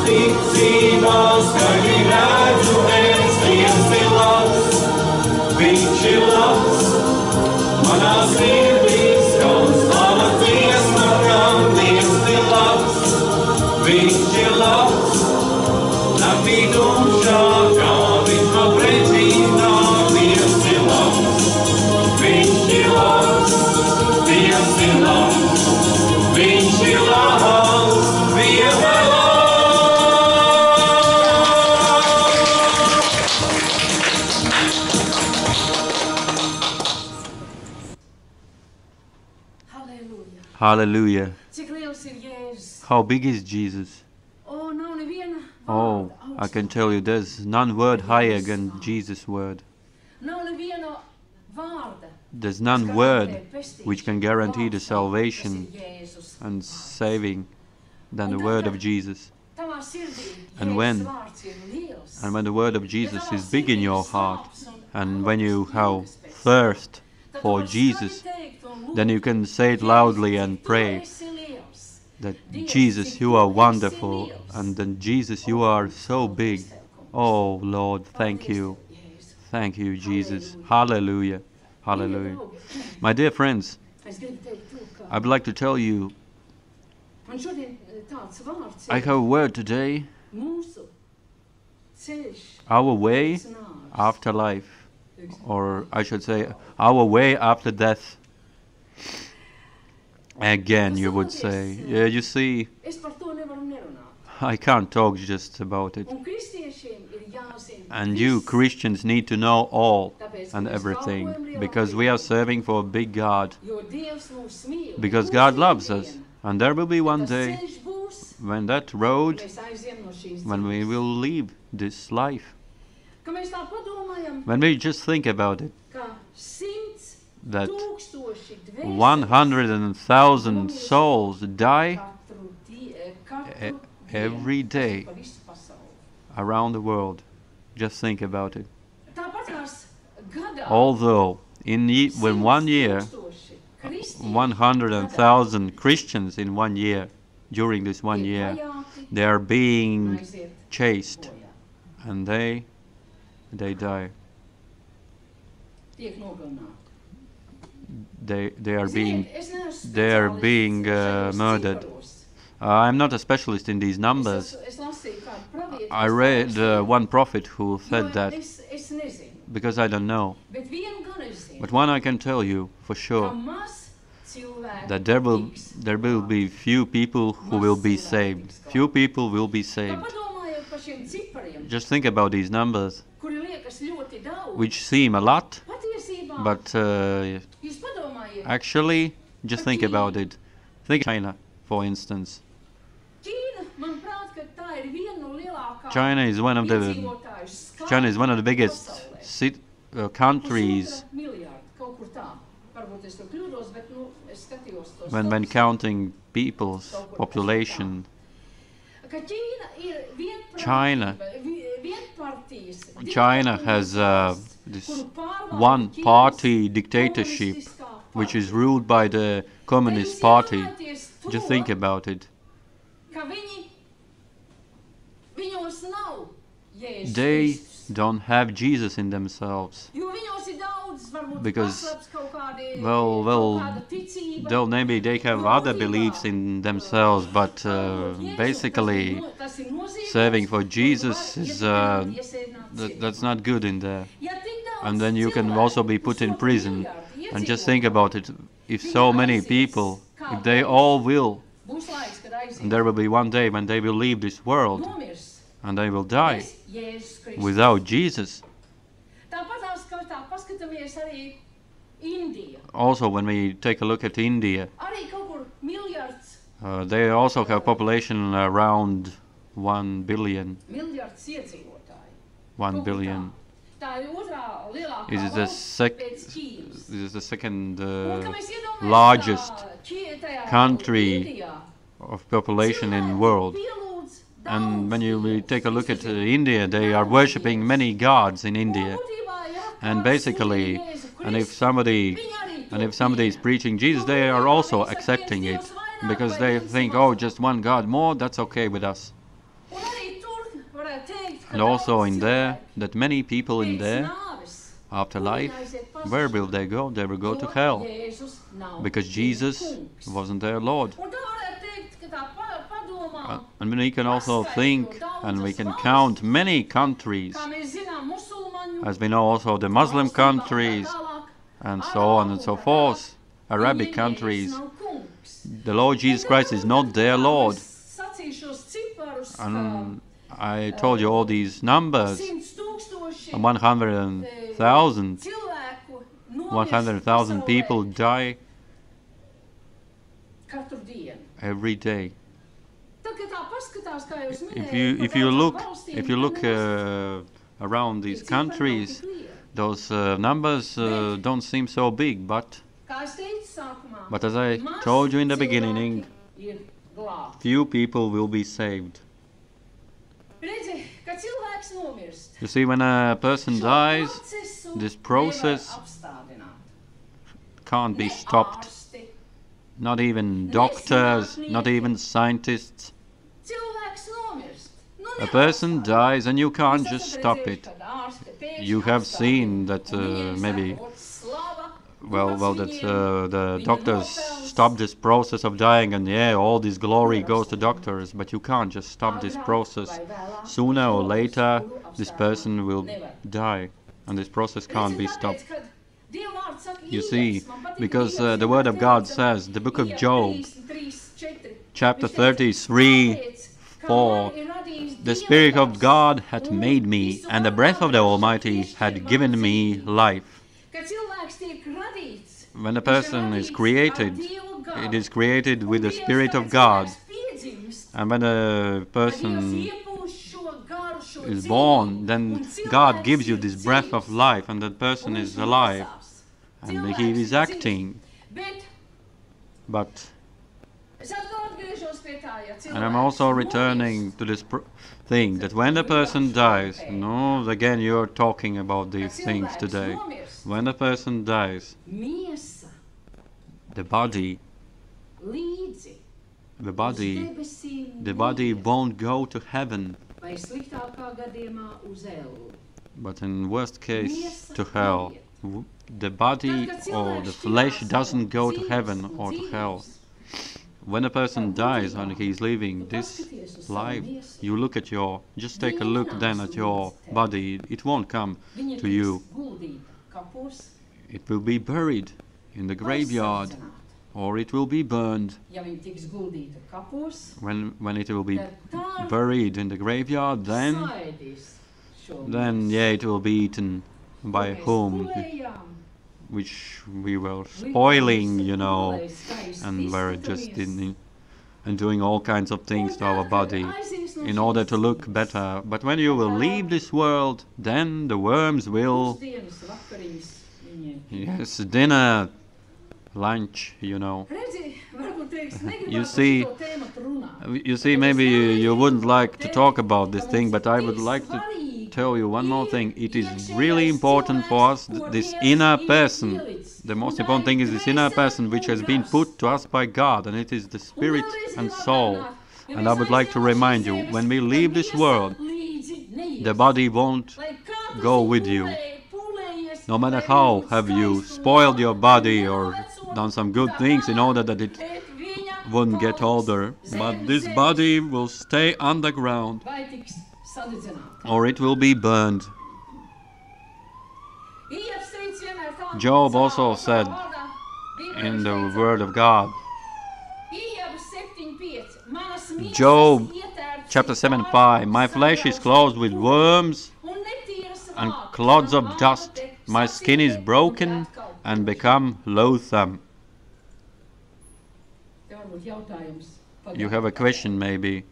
Tāpēc ticībā skaļi Hallelujah. Cik liels ir Jēzus? How big is Jesus? O, nav neviena Oh, I can tell you there's none word higher than Jesus' word. Nav neviena vārda. There's none word which can guarantee the salvation kas ir Jēzus and saving than the word of Jesus. And when- vārds ir liels. And when the word of Jesus is big in your heart, and when you have thirst for Jesus, skaļi teikt un then you can say it loudly and pray that Jesus, you are wonderful, and then Jesus, you are so big. Oh Lord, thank you. Thank you, Jesus. Hallelujah. Hallelujah. My dear friends, Es gribu teikt to, ka I'd like to tell you eh, vārds I have a word today. Our way after life, or I should say, our way after death. Again, you would say. Yeah, you see, Es par to nevaru nerunāt. I can't talk just about it. Un kristiešiem ir jāzina. And you, Christians, need to know all and everything because we are serving for a big God. Jo Dievs mūs mīl. Because God loves us. And there will be one day when that road, mēs aiziem no šīs when we will leave this life, Ka mēs tā padomājam, when we just think about it, that 100,000 souls die katru die- katru dienu every day pa visu pasauli. around the world. Just think about it. Tāpat tās gadā Although in when one year, 100,000 Christians in one year during this one year, they are being chased and they they die. They they are being. Ziniet, es neesmu they are being, uh, murdered. Uh, I'm not a specialist in these numbers. esmu- es lasīju kādu pravieti, I read uh, one prophet who said that Es, es nezinu, because I don't know. bet vienu gan es zinu. But one I can tell you for sure that there will there will be few people who will be saved. Few people will be saved. padomājiet par šiem cipariem, Just think about these numbers, which seem a lot, but uh, actually, just think about it. Think China, for instance. Ķīna, manuprāt, ka tā ir viena no lielākajām China is one of the China is one of the biggest sit, uh, countries Pusotra miljārda, kaut kur tā. Varbūt es tur kļūdos, bet nu, es skatījos tos when when counting people's population. Ka Ķīna ir vienprātība, China. China has uh, this one party dictatorship, which is ruled by the Communist Party. Just think about it. ka viņi, viņos nav Jēzus They don't have Jesus in themselves. Jo viņos ir daudz, varbūt Because, well, well, kaut kāda ticība. Though maybe they have other beliefs in themselves, but uh, basically serving for Jesus is uh, that, that's not good in there. And then you can also be put in prison. And just think about it: if so many people, if they all will, and there will be one day when they will leave this world and they will die without Jesus. Also, when we take a look at India, uh, they also have population around one billion. miljards iedzīvotāji. One Kaut kur billion. Tā. Tā ir otrā lielākā Is the sec- This is the second uh, ka mēs iedomājamies, largest tā Ķie- tajā country of population in world. And when you take a look at uh, India, they are worshipping many gods in India. And basically, and if somebody and if somebody is preaching Jesus, they are also accepting it because they think, oh, just one God more, that's okay with us. And also in there, that many people in there, after life, where will they go? They will go to hell. Because Jesus wasn't their Lord. Un tā varētu teikt, ka tā pa- padomā, Uh, And we can also think and we can count many countries, kā mēs zinām, musulmaņu, as we know also the Muslim countries and so on and so forth, Arabic countries. The Lord Jesus Christ is not their Lord. Es sacīju šos ciparus, ka And I told you all these numbers 100,000 100,000 people die every day. If you if you look if you look uh, around these countries, those uh, numbers uh, don't seem so big. But but as I told you in the beginning, few people will be saved. You see, when a person dies, this process can't be stopped. Not even doctors, not even scientists. Cilvēks nomirst. Nu, A person dies and you can't just stop it. kad ārsti pēkšņi You have seen that, uh, maybe- saka, "Ot, slava, Well, well, that uh, the doctors stop this process of dying, and yeah, all this glory goes to doctors. But you can't just stop this process. Sooner or later, this person will die, and this process can't be stopped. tāpēc, kad Dieva vārds saka, You see, because uh, the word of God says, the book of Job, chapter 33, 4, man ir radījis The Spirit of God had made me, and the breath of the Almighty had given me life. When a person is created, it is created with the Spirit of God. And when a person is born, then God gives you this breath of life, and that person is alive, and he is acting. But, and I'm also returning to this thing that when a person dies, no, again, you're talking about these things today. When a person dies, the body the body, the body won't go to heaven, vai sliktākā gadījumā uz ellu. but in worst case to hell. The body or the flesh doesn't go to heaven or to hell. When a person dies and he's leaving this paskaties uz savu life, you look at your, just take a look then at your body. It won't come, to you. It will be buried in the graveyard or it will be burned. Ja viņa tiks guldīta kapos, When, when it will be buried in the graveyard, then, then yeah, it will be eaten by whom, which we were spoiling, you know, and were just in, and doing all kinds of things to our body. in order to look better. But when you will leave this world, then the worms will. Yes, dinner, lunch, you know. You see-. You see, maybe you, you wouldn't like to talk about this thing, but I would like to tell you one more thing. It is really important for us, this inner person. The most important thing is this inner person which has been put to us by God, and it is the spirit and soul. And I would like to remind you when we leave this world, the body won't go with you. No matter how have you spoiled your body or done some good things in order that it wouldn't get older, but this body will stay underground Vai tiks sadedzināta? Or it will be burned. Ievs teica vienmēr tā, Job also said In the Word of God, Ieva 7:5, manas miesas Job chapter ir 7 5 My flesh is clothd with worms and clods of dust. My skin is broken and become loathsome. Te varbūt jautājums. You have a question, maybe.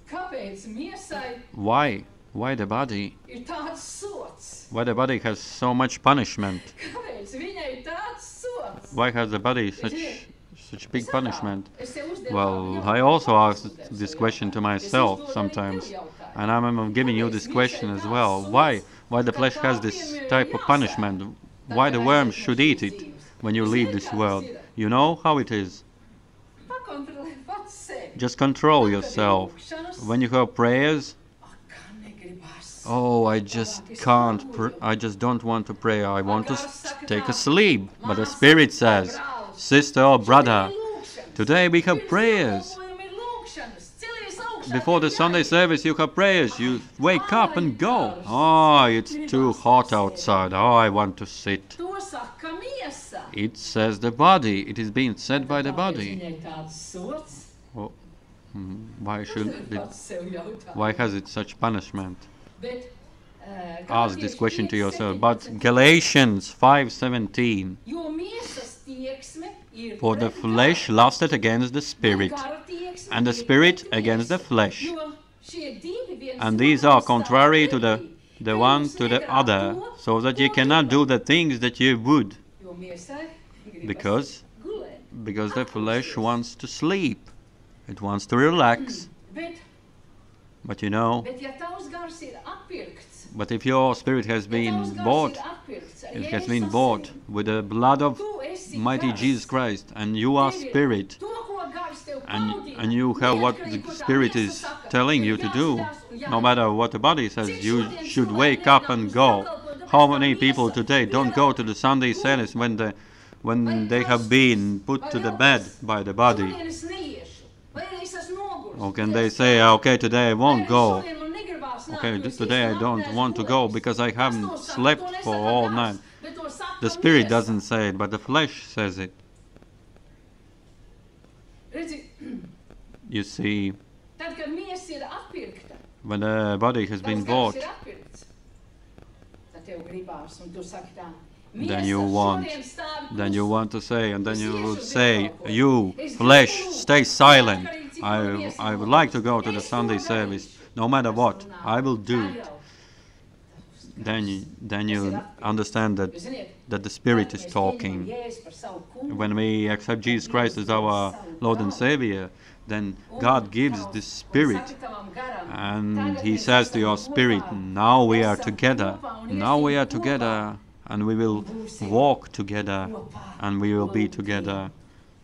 Why? Why the body? ir tāds sots? Why the body has so much punishment? Kāpēc viņai ir tāds sots? Why has the body such such big punishment? Es tev uzdevu Well, I also asked this question to myself sometimes, and I'm, giving you this question as well. Why? Why the flesh has this type of punishment? Why the worms should eat it when you leave this world? You know how it is. Pakontrolē pats sevi. Just control Tad, kad ir yourself. When you have prayers, ak, kā negribas. Oh, I just can't. I just don't want to pray. I want to take a sleep. But the Spirit says, sister or brother, today we have prayers. Before the Sunday service, you have prayers. You wake up and go. Oh, it's too hot outside. Oh, I want to sit. It says the body. It is being said by the body. Viņai tāds sots. Mm, Why should it? Why has it such punishment? Uh, Ask this question to yourself. But Galatians 5:17. Jo miesas tieksme ir For the flesh lusted against the spirit, bet gara tieksme and the spirit against the flesh. Jo šie divi viens And these are contrary to the the one to the other, so that you cannot do the things that you would, Jo miesai gribas because because the flesh wants to sleep. It wants to relax. But you know, bet ja tavs gars ir atpirkts, but if your spirit has been bought, ir atpirkts ar it has been bought with the blood of mighty. Jesus Christ, and you are spirit. to, ko gars tev and and you have what the spirit is telling you to do. no matter what the body says you should wake up and go. how many people today don't go to the sunday service when the when they have been put to the bed by the body Or can they say okay today i won't go okay today i don't want to go because i haven't slept for all night the spirit doesn't say it but the flesh says it you see when the body has been bought Then you want- then you want to say, and then you would say. You, flesh, stay silent. I, I would like to go to the Sunday service, no matter what. I will do it. Then you, then you understand that, that the Spirit is talking. When we accept Jesus Christ as our Lord and Savior, then God gives the Spirit. And He says to your spirit, Now we are together. Now we are together. And we will walk together. And we will be together.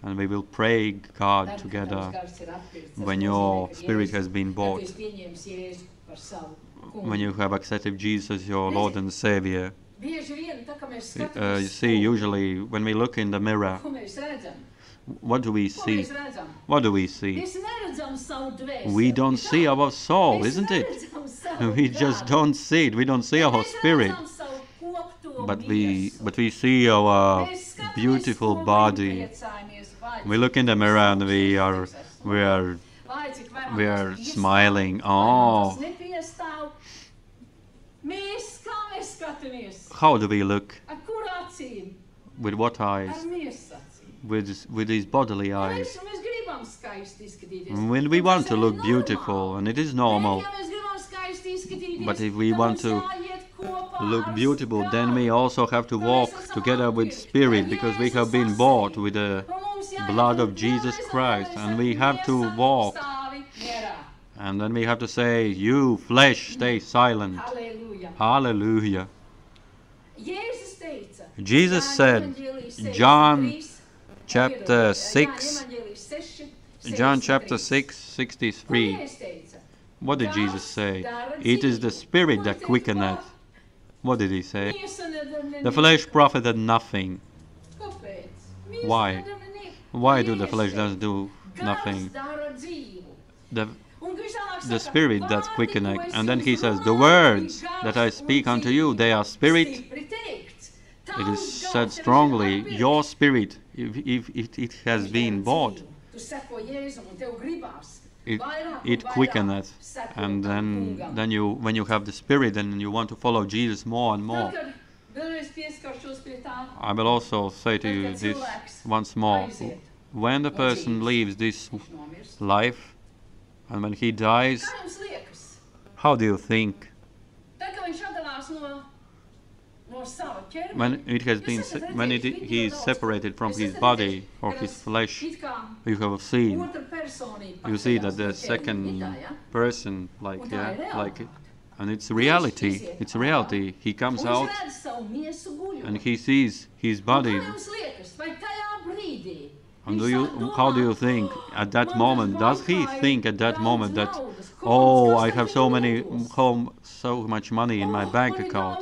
And we will pray God together tavs gars ir atpirkts, tas when your spirit has been bought, esi pieņēmis Jēzu par savu kungu. when you have accepted Jesus as your Lord and Savior. Bieži vien, tā kā mēs Uh, you see, usually when we look in the mirror, ko mēs redzam, what do we see? What do we see? Mēs neredzam savu dvēseli. We don't see our soul, isn't it? We just don't see it. We don't see our spirit, redzam savu kokto but we but we see our beautiful body. We look in the mirror and we are we are we are smiling. Oh, how do we look? With what eyes? With with these bodily eyes. When we want to look beautiful, and it is normal. But if we want to look beautiful, then we also have to walk together with Spirit because we have been bought with the Un mums jāiet blood of Jesus Christ, and we have to walk. And then we have to say, You flesh, stay silent. Halleluja. Hallelujah. Jesus said, John chapter 6, Jāņa evaņģēlijas 6, John chapter 63. 6, 63. What did Jesus say? It is the Spirit that quickeneth. What did he say? The flesh profited nothing. Why? Why do the flesh teica, does do nothing? The Un viņš tālāk the spirit that's "Vārdi, quickening. And then he says, The words that I speak unto you, they are spirit. It is said strongly. Your spirit, if, if, if it has been bought, dzīvu. Tu seko Jēzum un tev gribās it, it vairāk quickeneth. And then, then you, when you have the spirit, then you want to follow Jesus more and more. Tad, kad vēlreiz pieskaršos pie tā, I will also say to you this once more. When the person leaves this life and when he dies, Kā jums liekas? how do you think? When it has been, se- when it, he is separated from his body or his flesh, you have seen. You see that the second it tā, ja? person, like yeah, like, and it's reality. It's reality. He comes out redz savu miesu guļot. and he sees his body. Kā jums liekas, vai tajā brīdī And do you, how do you think "Oh, at that moment? Does he think at that moment that, oh, I have so many, home, so much money in my Oh, bank account?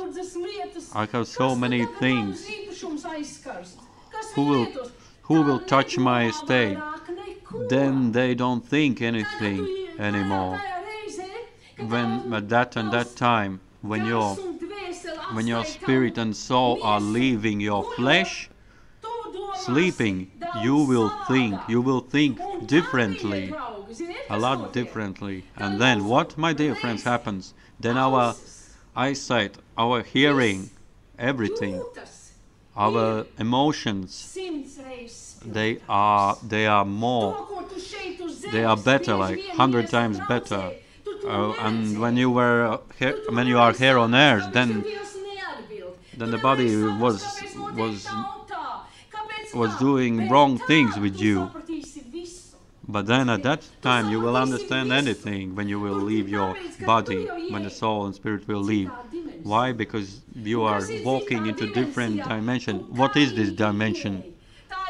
I have so many things. īpašums aizskars? Kas Who will- who will touch my estate? Then they don't think anything tu i- tajā- anymore. tajā reizē, kad When at that and that time, when your when your spirit and soul are leaving your flesh, sleeping, you will think, you will think differently, mīļie draugi, ziniet, a lot differently. And then what, my dear friends, happens? Then our eyesight, our hearing, everything, our emotions they are they are more. ko tu šeit uz They are better, like 100 times better. Uh, and when you were here, when you are here on earth, then then the body was- was- tā un tā, kāpēc was doing wrong things with you. But then at that time you will understand anything when you will leave your body, when the soul and spirit will leave. Why? Because you are walking into different dimension. What is this dimension?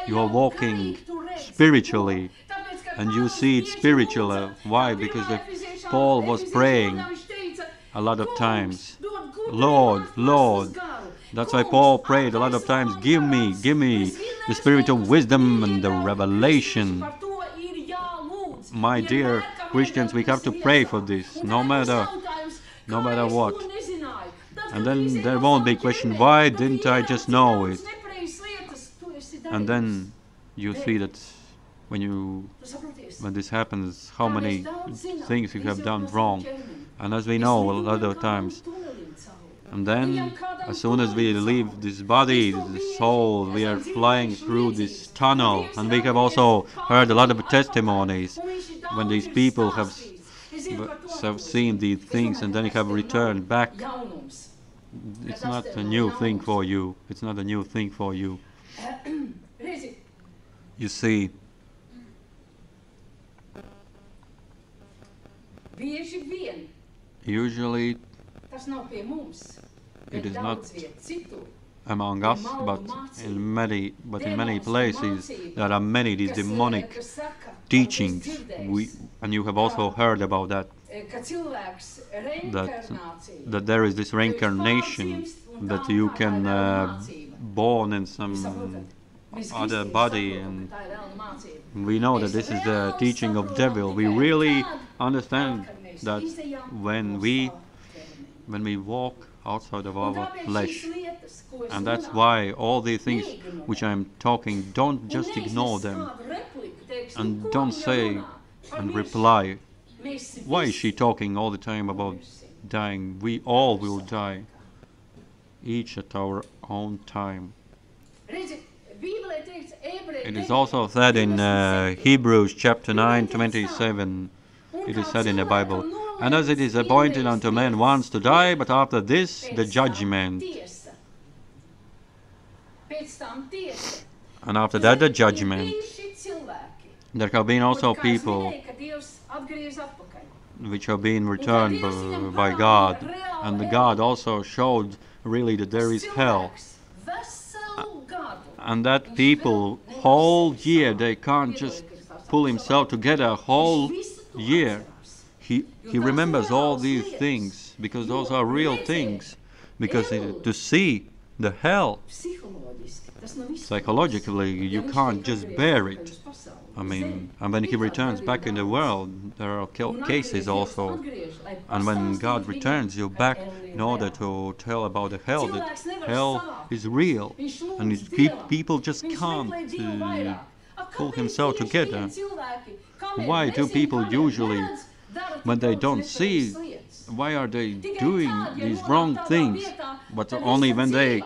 You are walking spiritually, and you see it spiritually. Why? Because Paul was praying a lot of times. Lord, Lord. That's why Paul prayed a lot of times, give me, give me the spirit of wisdom and the revelation. My dear Christians, we have to pray for this, no matter- no matter what. And then there won't be question, why didn't I just know it? nepareizas lietas, tu esi And then you see that when you when this happens, how many mēs daudz zinām, things you have done wrong. And as we know, a lot of times. And then as soon as we leave this body, the soul, we are flying through this tunnel. And we have also heard a lot of testimonies when these people have have seen these things and then have returned back. It's not a new thing for you. It's not a new thing for you. You see, usually It is not- among us, but in many, but in many places there are many these demonic teachings. We, and you have also heard about that, that, that there is this reincarnation, that you can uh, born in some other body and we know that this is the teaching of devil. We really understand that when we when we walk outside of our flesh, and that's why all these things which I'm talking, don't just ignore them and don't say and reply. Why is she talking all the time about dying? We all will die, each at our own time. It is also said in uh, Hebrews chapter 9, 27. It is said in the Bible, and as it is appointed unto man once to die, but after this the judgment, and after that the judgment. There have been also people which have been returned by, by God, and God also showed really that there is hell, and that people whole year they can't just pull himself together whole year. He he remembers all these things because those are real things. Because to see the hell. Psychologically you can't just bear it. I mean, and when he returns back in the world, there are cases also. And when God returns you back in order to tell about the hell, that hell is real, and people just can't uh, pull himself together. Why do people usually, when they don't see, why are they doing these wrong things? But only when they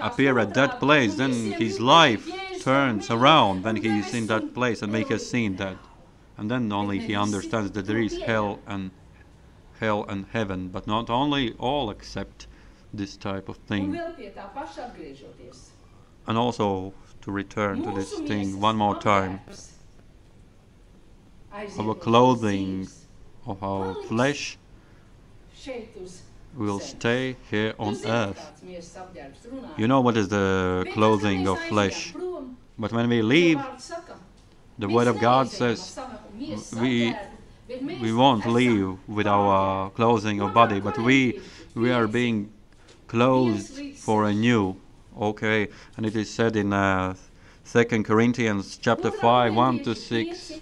appear at that place, then his life turns around when he is in that place and make has seen that. And then only he understands that there is hell and hell and heaven, but not only all accept this type of thing. And also to return to this thing one more time. Our clothing of our flesh will stay here on earth. You know what is the clothing of flesh? But when we leave, the Word of God says we we won't leave with our clothing of body, but we we are being clothed for a new. Okay, and it is said in uh, Second Corinthians chapter five, one to six.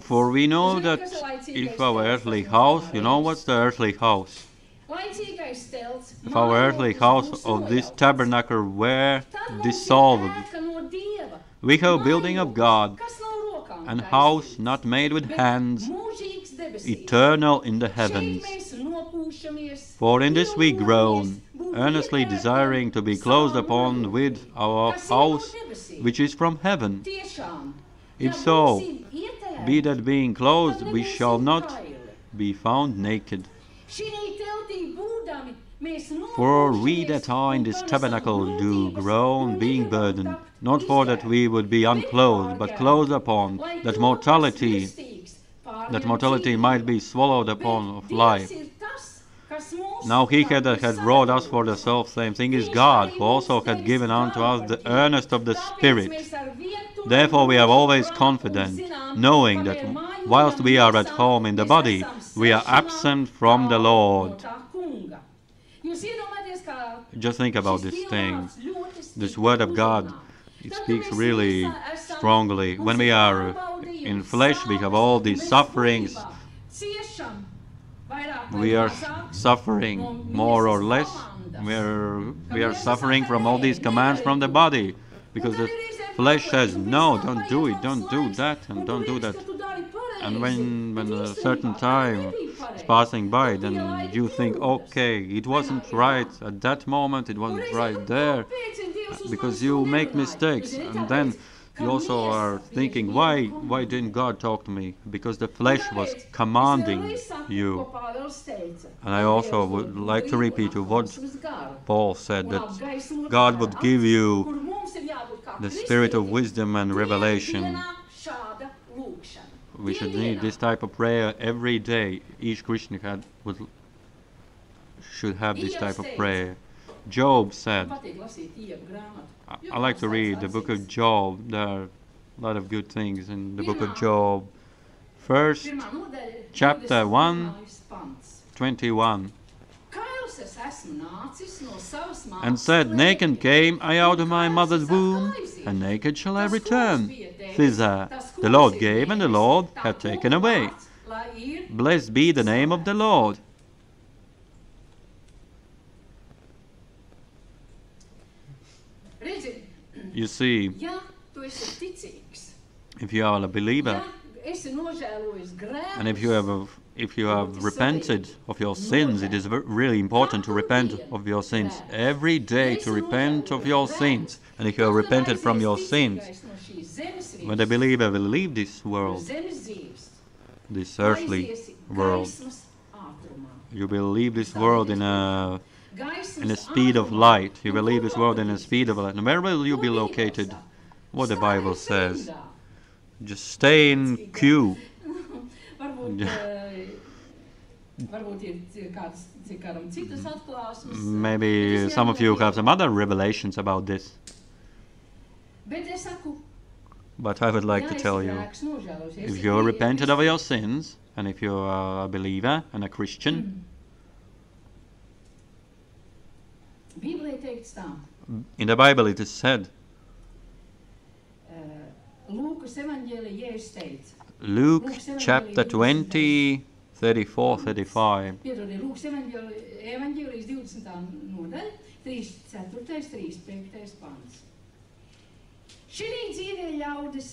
For we know that if our earthly house, you know what's the earthly house? If our earthly house of this tabernacle were dissolved, we have a building of God, an house not made with hands, eternal in the heavens. For in this we groan, earnestly desiring to be closed upon with our house which is from heaven. If so, be that being clothed, we shall not be found naked. For we that are in this tabernacle do groan, being burdened, not for that we would be unclothed, but clothed upon, that mortality, that mortality might be swallowed upon of life. Now he had, that had brought us for the self same thing is God, who also had given unto us the earnest of the Spirit. Therefore we are always confident, knowing that whilst we are at home in the body, we are absent from the Lord. Just think about this thing. This word of God, it speaks really strongly. When we are in flesh, we have all these sufferings. We are suffering more or less. We are, we are suffering from all these commands from the body because the flesh says, no, don't do it, don't do that, and don't do that. And when, when a certain time is passing by, then you think, okay, it wasn't right at that moment, it wasn't right there, because you make mistakes. And then you also are thinking, why, why didn't God talk to me? Because the flesh was commanding you. And I also would like to repeat what Paul said, that God would give you the spirit of wisdom and revelation we should need this type of prayer every day. Each Christian had would should have this type of prayer. Job said, I, like to read the book of. Job. There are a lot of good things in the book of Job. First, chapter 21. one. 21. Kails es esmu nācis no savas mātes And said. Naked came I out of my mother's womb, and naked shall I return thither. The Lord gave, and the Lord hath taken away. Blessed be the name of the Lord. You see, ja tu esi ticīgs, if you are a believer, ja esi nožēlojis and if you have if you have repented of your sins, it is really important to repent of your sins. Every day. To repent of your sins, and if you have repented from your sins, when the believer will leave this world, this earthly world, you will leave this world in a in the speed of light. You will leave this world in the speed of light. And where will you be located? What the Bible says. Just stay in queue. Varbūt, uh, varbūt ir kāds, kādam citas atklāsmes. Uh, Maybe some of you have some other revelations about this. Bet es saku, But I would like to tell you if you're repented of your sins, and if you are a believer and a Christian, mm. In the Bible it is said, Lūkas evaņģēlī Jēzus teica, Luke chapter 20, 34, 35. piedodiet, Lūkas evaņģēlī- evaņģēlijas 20. nodaļa, 3, 4, 3, 5 pants. Šī dzīvē ļaudis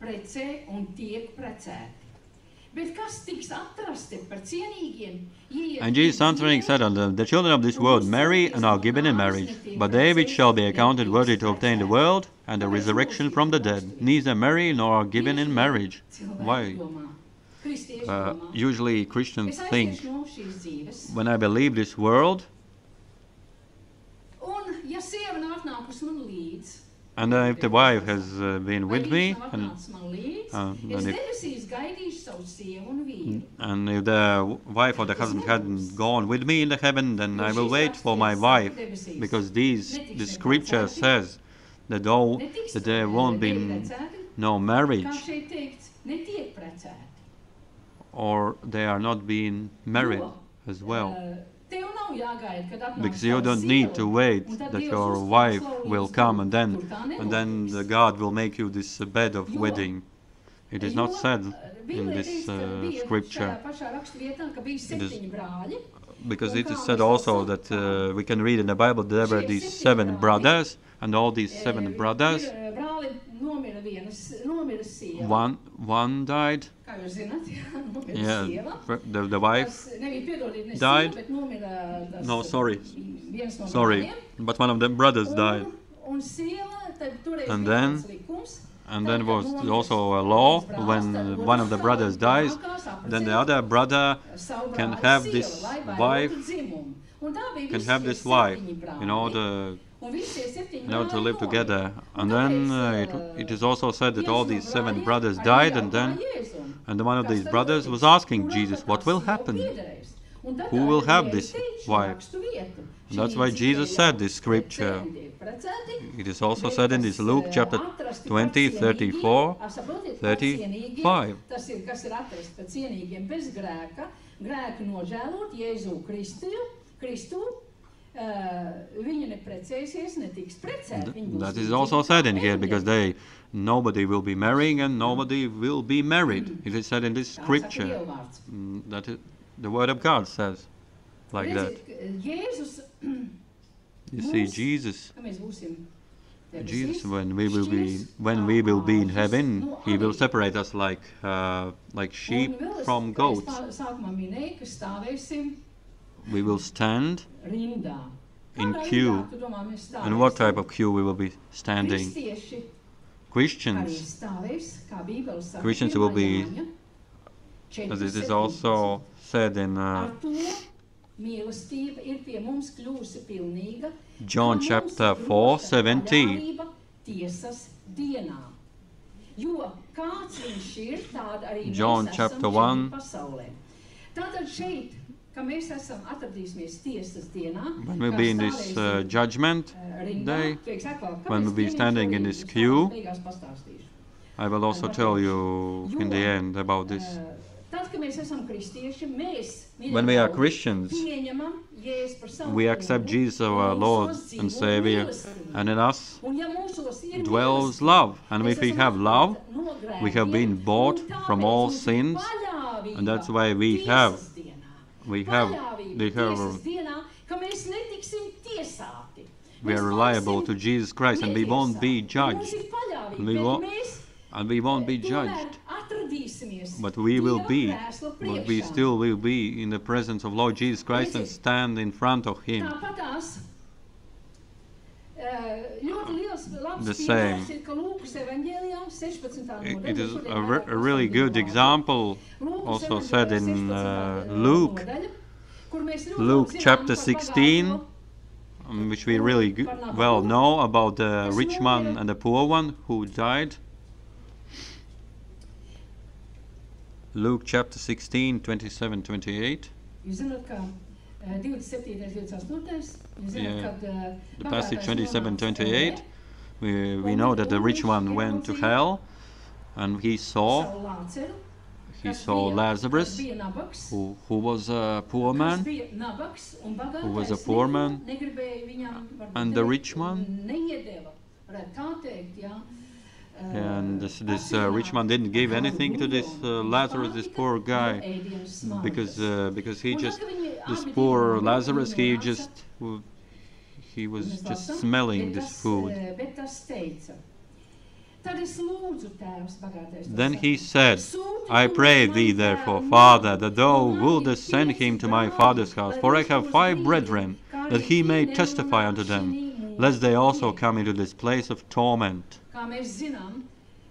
precē un tiek precēti. And Jesus answering said unto them, The children of this world marry and are given in marriage, but they which shall be accounted worthy to obtain the world and the resurrection from the dead, neither marry nor are given in marriage. Why? Uh, usually Christians think, when I believe this world, and uh, if the wife has uh, been with me, and, atnācis man līdzi, uh, and if- debesīs gaidīšu savu sievu un vīru. and if the wife or the husband hadn't gone with me in the heaven, then I will wait for my wife, because these the scripture says that though that there won't be no marriage šeit teikts, netiek precēti. or they are not being married as well. Because you don't need to wait that your wife will come and then and then the God will make you this bed of wedding. It is not said in this uh, scripture It is- because it is said also that uh, we can read in the Bible that there were these seven brothers and all these seven Eh, brothers. ir, eh, Brāli nomira vienas, nomira sieva. one one died. Kā jūs zināt, jā, nomira yeah the, the wife Tas nebija piedodiet, ne died. sieva, bet nomira tas, No, sorry. sorry. But one of the brothers died. Un, un sieva, tad toreiz And then- and then was also a law when one of the brothers dies. then the other brother can have this wife- dzimumu. Un tā bija can have this wife septiņi brāļi. in order Un visi šie septiņi in order to live together. And then uh, it, uh, it is also said that all these seven brothers died, and then and one of these brothers was asking Jesus, "What will happen? piederēs?" Un tad Who will have this wife? And that's why Jesus said this scripture. precēti tiek precēti, It is also said in this Luke chapter atrasti 20, 34, cienīgiem, a, saprotiet, par 35. That is also said in here because they nobody will be marrying and nobody will be married. It is said in this scripture. Mm, That is, the word of God says like that. You see, Jesus, ka mēs būsim debesīs, Jesus, when we will be when we will be in heaven, He will separate us like uh, like sheep Un vēl es- from goats we will stand in queue. And what type of queue we will be standing? Christians. Christians will be, as it is also said in uh, John chapter 4, 17. John chapter 1 ka mēs esam atradīsimies tiesas dienā, When we'll be in this uh, judgment uh, day, when we'll be standing in this queue. I will also tell you in the end about this. Uh, Tad, kad mēs esam kristieši, mēs, mīļie When we are Christians, pieņemam Jēzu par savu we accept Jesus our Lord and Savior, and in us Un ja mūsos ir dwells love. And if we have love, atpūta no grēkiem, we have been bought from all sins, and that's why we have-. We have, Paļāvība we have, tiesas dienā, ka mēs netiksim tiesāti. we Mēs are reliable paliksim to Jesus Christ, and we won't be netiesāti. Mums judged, ir paļāvība, And we bet won't- mēs and we won't be tomēr judged. atradīsimies But we will Dieva be, krēsla but we priekšā. still will be in the presence of Lord Jesus Christ and stand in front of Him. The same. ka Lūkas evaņģēlijā 16. It, is a, re- a really good example, also said in uh, Luke, nodaļa, kur mēs ļoti Luke chapter 16, um, which we really well know about the rich man and the poor one who died. Luke chapter 16, 27, 28. Jūs zināt, ka 27. 28. Jūs zināt, Yeah. The passage 27 28, We, we know that the rich one went to hell and he saw he saw Lazarus who, who was a poor man bija nabags un who was a poor man, negribēja viņam varbūt and the rich man. And this, this uh, rich man didn't give anything to this uh, Lazarus, this poor guy, because uh, because he just this poor Lazarus he just he was just smelling this food. Bet tas teica, tad es lūdzu tēvs bagātais. to Then he said, I pray thee therefore, Father, that thou wouldest send him to my father's house, for I have five brethren, that he may testify unto them, lest they also come into this place of torment. Kā mēs zinām,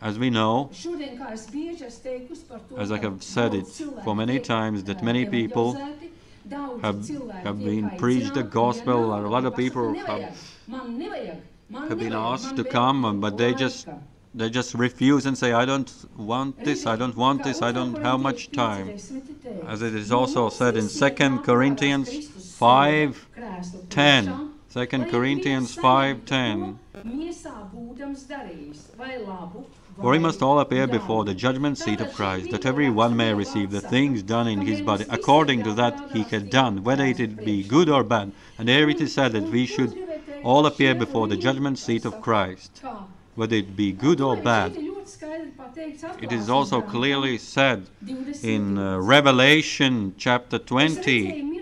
As we know, šodien, kā es bieži esmu teikusi par to, As I have said it for many times, that many people have, have been preached the gospel, a lot of people have, man nevajag, man have been asked to come, but they just they just refuse and say, I don't want this, I don't want this, I don't have much time. As it is also said in 2 Corinthians 5, 10. 2 Corinthians 5.10 For we must all appear before the judgment seat of Christ, that every one may receive the things done in his body according to that he had done, whether it be good or bad. And here it is said that we should all appear before the judgment seat of Christ, whether it be good or bad. It is also clearly said in uh, Revelation chapter 20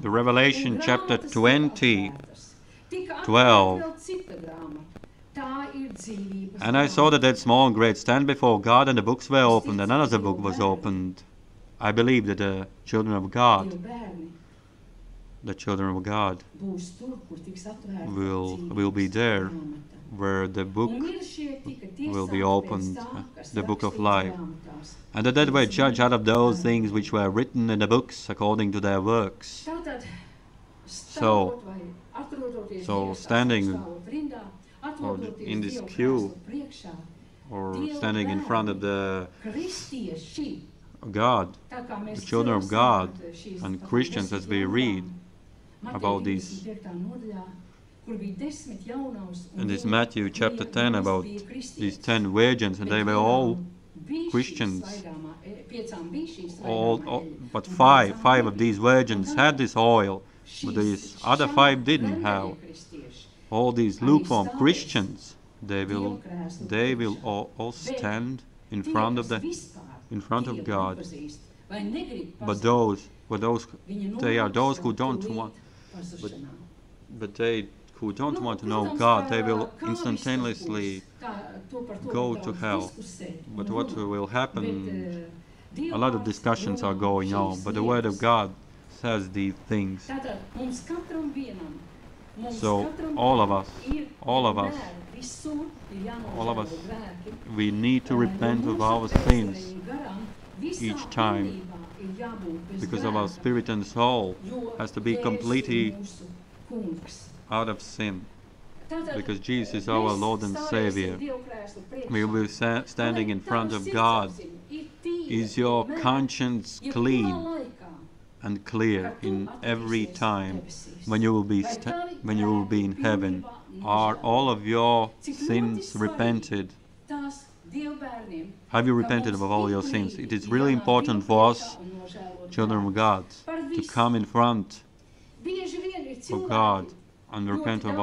The Revelation chapter 20, 12. And I saw the dead small and great stand before God, and the books were opened, and another book was opened. I believe that the children of God, the children of God, will will be there, where the book will be opened, the book of life. And the dead were judged out of those things which were written in the books according to their works. So, so standing or in this queue, Or standing in front of the God, the children of God and Christians as we read about these. In this Matthew chapter 10 about these ten virgins, and they were all Christians. all, all but five five of these virgins had this oil, but these other five didn't have. All these lukewarm Christians, they will they will all, all stand in front of the in front of God. But those but those they are those who don't want but- but they who don't want to know God, they will instantaneously go to hell. But what will happen? A lot of discussions are going on, but the Word of God says these things. So all of us, all of us, all of us, We need to repent of our sins each time because of our spirit and soul has to be completely out of sin. because Jesus is our Lord and Savior. We will be standing in front of God. Is your conscience clean and clear in every time when you will be when you will be in heaven? Are all of your sins repented? Have you repented of all your sins? It is really important for us, children of God, to come in front of God and repent of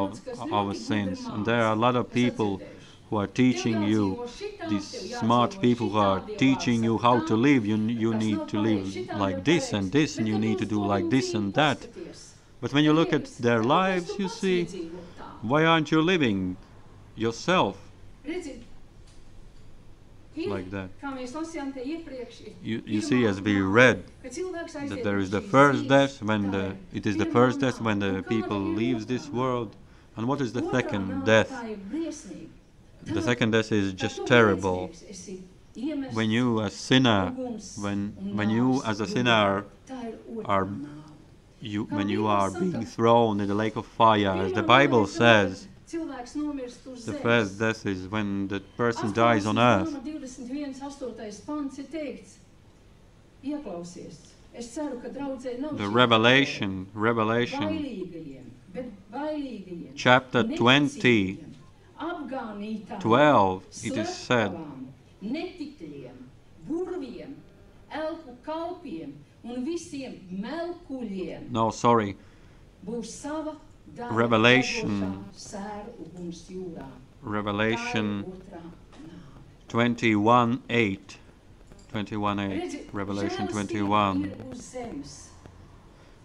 our, sins. And there are a lot of people who are teaching you, these smart people who are teaching you how to live. You, you need to live like this and this, and you need to do like this and that. But when you look at their lives, you see, why aren't you living yourself like that? You, you see, as we read, that there is the first death when the it is the first death when the people leaves this world, and what is the second death? The second death is just terrible. When you, a sinner, when when you as a sinner are you when you are being thrown in the lake of fire, as the Bible says, cilvēks nomirst uz The zemes. first death is when the person dies on earth. 21. 8. pants ir teikts, ieklausies. Es ceru, ka draudzē nav The šī revelation, revelation, bailīgajiem, bet bailīgajiem, chapter 20, neticīgajiem, apgānītājiem, 12, it is said, slepkavām, netikļiem, burviem, elku kalpiem un visiem melkuļiem no, sorry, būs sava Revelation. Revelation ir otrā nāve. 21 8. 21 8. Revelation 21. ir uz zemes.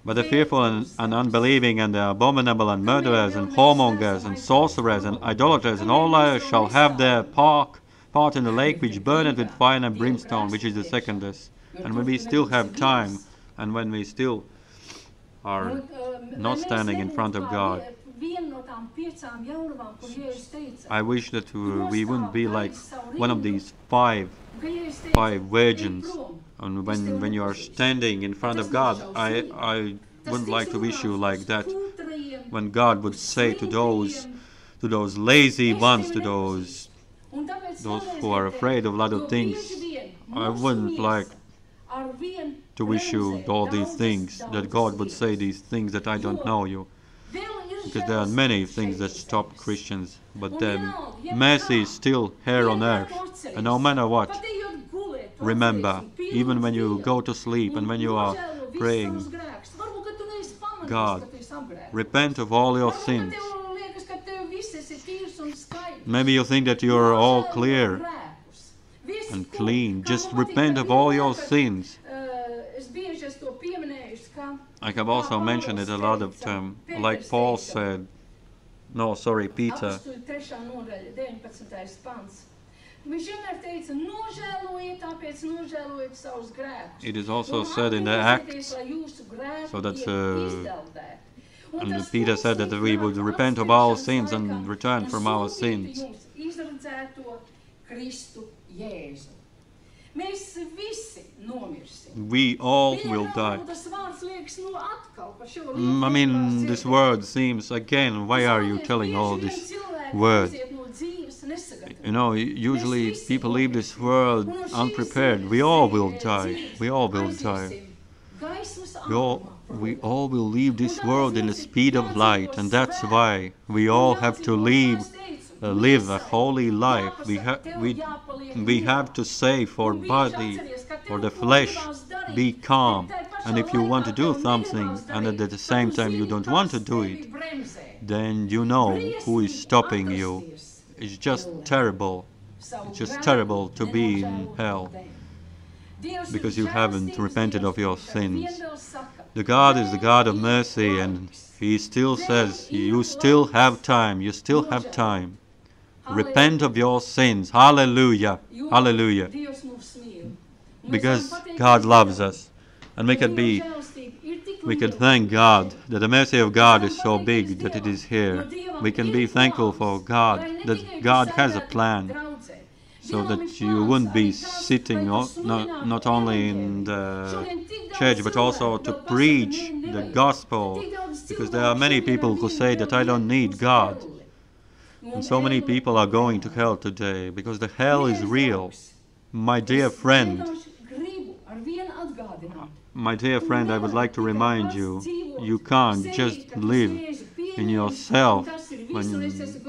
But the fearful and, and unbelieving, and the abominable, and murderers, and whoremongers, and sorcerers, and idolaters, and all liars shall have their part, part in the lake which burneth with fire and brimstone, which is the second death. And when we still have time, and when we still are uh, not standing in front of God. vie- Viena no tām piecām jaunavām, kur Jēzus teica, I wish that we wouldn't be like one of these five ka Jēzus teica, five virgins. And when, when you are standing in front of God, I, I wouldn't like to wish you like that. When God would say to those to those lazy ones, to those those who are afraid of a lot of things, I wouldn't like to wish you all these things, that God would say these things that I don't know you. Because there are many things that stop Christians, but then mercy is still here on earth. And no matter what, remember, even when you go to sleep and when you are praying, God, repent of all your sins. Maybe you think that you are all clear and clean. Just repent of all your sins. I have also mentioned it a lot of times. Like Paul said, no, sorry, Peter. Apostoli 3. nodaļa, 19. pants. Viņš vienmēr teica, nožēlojiet, tāpēc nožēlojiet savus grēkus. It is also said in the Acts, so that's, uh, and Peter said that we would repent of our sins and return from our sins. We all will die. Tas vārds liekas, nu atkal par šo mm, I mean, this word seems again, why are you telling all this word? You know, usually people leave this world unprepared. We all will die. We all will die. We all, we all will leave this world in the speed of light, and that's why we all have to leave, live a holy life. We, ha- we, we have to say for body, for the flesh, be calm. And if you want to do something, and at the same time you don't want to do it, then you know who is stopping you. It's just terrible. It's just terrible to be in hell because you haven't repented of your sins. The God is the God of mercy, and He still says, You still have time, you still have time. Repent of your sins. Hallelujah. Hallelujah. Because God loves us. And we can be we can thank God that the mercy of God is so big that it is here. We can be thankful for God that God has a plan so that you wouldn't be sitting not, not only in the church but also to preach the gospel because there are many people who say that I don't need God. And so many people are going to hell today because the hell is real. My dear friend, my dear friend, I would like to remind you, you can't just live in yourself when,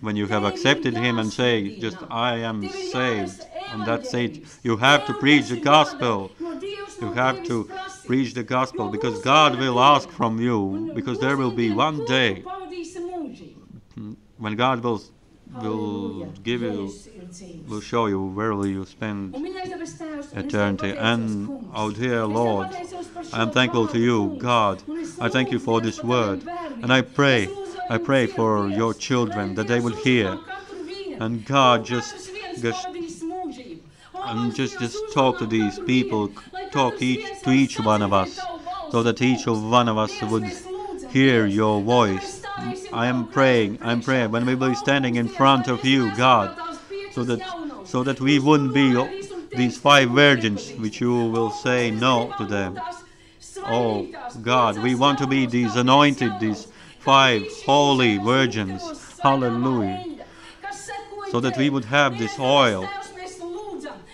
when you have accepted Him and say, just I am saved, and that's it. You have to preach the gospel. You have to preach the gospel because God will ask from you, because there will be one day when God will will give you, will show you where will you spend eternity. And oh dear Lord, I am thankful to you, God. I thank you for this word, and I pray, I pray for your children that they will hear, and God just, just and just just talk to these people, talk each to each one of us, so that each of one of us would hear your voice. I am praying, I'm praying when we will be standing in front of you, God, so that so that we wouldn't be these five virgins which you will say no to them. Oh God, we want to be these anointed, these five holy virgins. Hallelujah. So that we would have this oil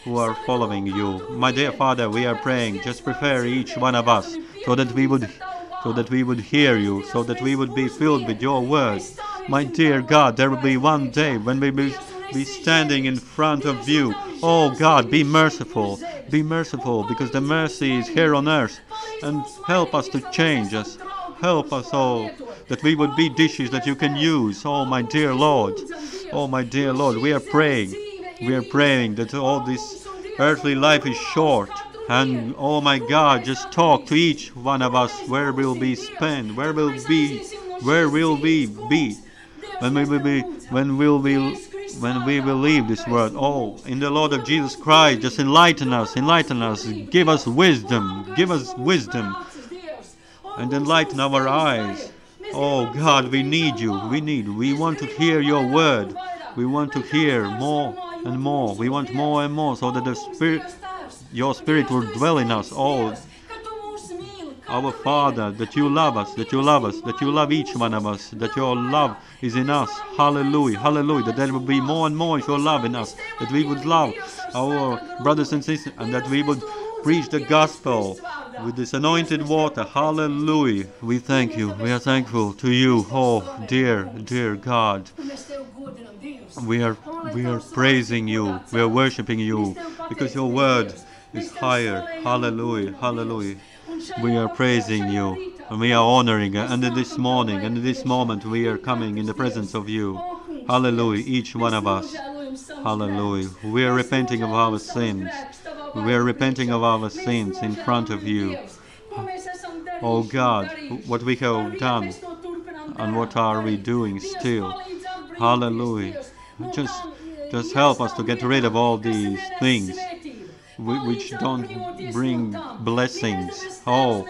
who are following you. My dear Father, we are praying, just prepare each one of us so that we would so that we would hear you, so that we would be filled with your words. My dear God, there will be one day when we will be standing in front of you. Oh God, be merciful, be merciful, because the mercy is here on earth. And help us to change us. Help us, all that we would be dishes that you can use. Oh, my dear Lord. Oh, my dear Lord, we are praying. We are praying that all this earthly life is short. And oh my God, just talk to each one of us. Where we'll be spent, where will be, where will we be, when we will be, when will we, when we will leave this world. Oh, in the Lord of Jesus Christ, just enlighten us, enlighten us, give us wisdom, give us wisdom, and enlighten our eyes. Oh God, we need you, we need, we want to hear your word, we want to hear more and more, we want more and more, so that the Spirit your Spirit will dwell in us. all. our Father, that you love us, that you love us, that you love each one of us, that your love is in us. Hallelujah, hallelujah. That there will be more and more your love in us, that we would love our brothers and sisters, and that we would preach the gospel with this anointed water. Hallelujah. We thank you. We are thankful to you, oh dear, dear God. We are we are praising you. We are worshiping you because your word is higher. Hallelujah. Hallelujah. We are praising you and we are honoring. And this morning and this moment we are coming in the presence of you. Hallelujah. Each one of us. Hallelujah. We are repenting of our sins. We are repenting of our sins in front of you. Oh God, what we have done and what are we doing still. Hallelujah. Just, just help us to get rid of all these things which don't bring blessings. Oh,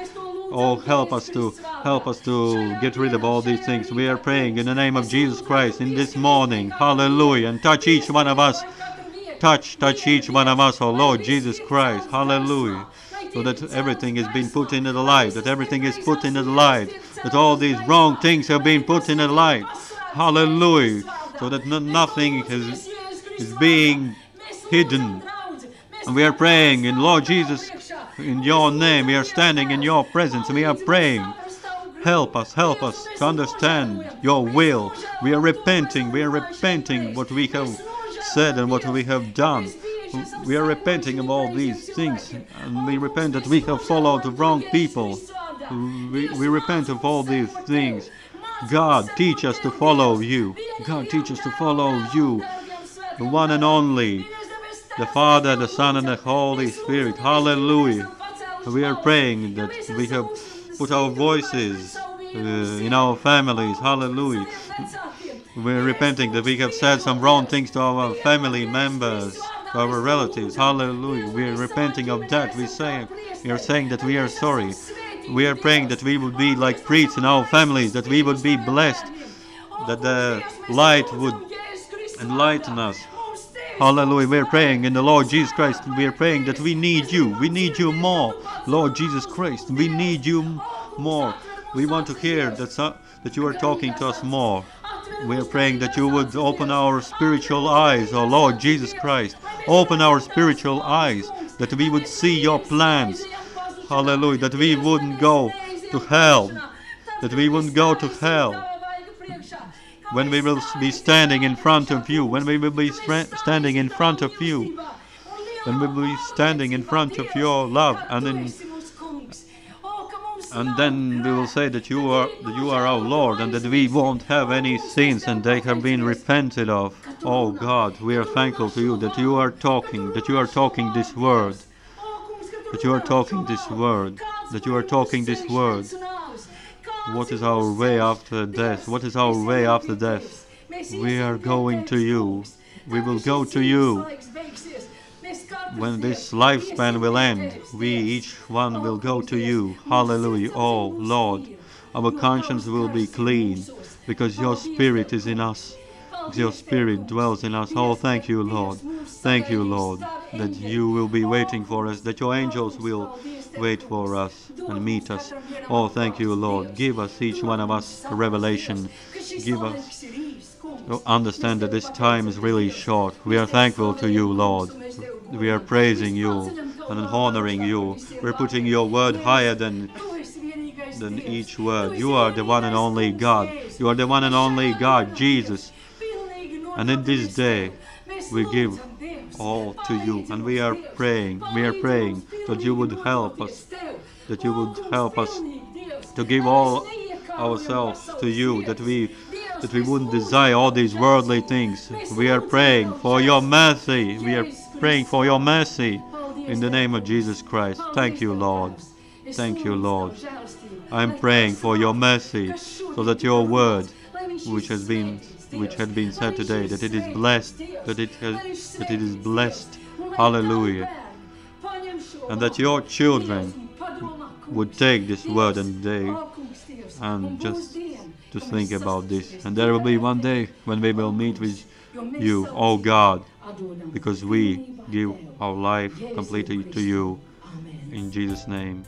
oh, help us to help us to get rid of all these things. We are praying in the name of Jesus Christ in this morning. Hallelujah! And touch each one of us. Touch, touch each one of us, oh Lord Jesus Christ. Hallelujah. So that everything is being put into the light, that everything is put into the light, that all these wrong things have been put into the light. Hallelujah. So that no, nothing is, is being hidden. And we are praying in Lord Jesus, in your name. We are standing in your presence and we are praying. Help us, help us to understand your will. We are repenting, we are repenting what we have said and what we have done. We are repenting of all these things, and we repent that we have followed the wrong people. We, we repent of all these things. God, teach us to follow you. God, teach us to follow you, the one and only, the Father, the Son, and the Holy Spirit. Hallelujah. We are praying that we have put our voices uh, in our families. Hallelujah. We're repenting that we have said some wrong things to our family members, our relatives. Hallelujah. We're repenting of that. We say we are saying that we are sorry. We are praying that we would be like priests in our families, that we would be blessed, that the light would enlighten us. Hallelujah. We're praying in the Lord Jesus Christ. We're praying that we need you. We need you more. Lord Jesus Christ, we need you more. We want to hear that, that you are talking to us more. we are praying that you would open our spiritual eyes, oh Lord Jesus Christ. Open our spiritual eyes, that we would see your plans. Hallelujah. That we wouldn't go to hell. That we wouldn't go to hell. When we will be standing in front of you, when we will be standing in front of you, when we will be standing in front of your love, and in, and then we will say that you are that you are our Lord, and that we won't have any sins, and they have been repented of. Oh God, we are thankful to you that you are talking, that you are talking this word, that you are talking this word, that you are talking this word. What is our way after death? What is our way after death? We are going to you. We will go to you. When this lifespan will end, we each one will go to you. Hallelujah. Oh Lord, our conscience will be clean because your spirit is in us. Your spirit dwells in us. Oh, thank you, Lord. Thank you, Lord, that you will be waiting for us, that your angels will wait for us and meet us. Oh, thank you, Lord. Give us, each one of us, a revelation. Give us to oh, understand that this time is really short. We are thankful to you, Lord. We are praising you and honoring you. We're putting your word higher than than each word. You are the one and only God. You are the one and only God, Jesus. And in this day, we give all to you. And we are praying, we are praying that you would help us, that you would help us to give all ourselves to you, that we that we wouldn't desire all these worldly things. We are praying for your mercy. We are praying for your mercy in the name of Jesus Christ. Thank you, Lord. Thank you, Lord. I'm praying for your mercy so that your word, which has been which had been said today, that it is blessed, that it has, that it is blessed. Hallelujah. And that your children would take this word and they and just to think about this. And there will be one day when we will meet with you, oh God, because we give our life completely to you. In Jesus' name.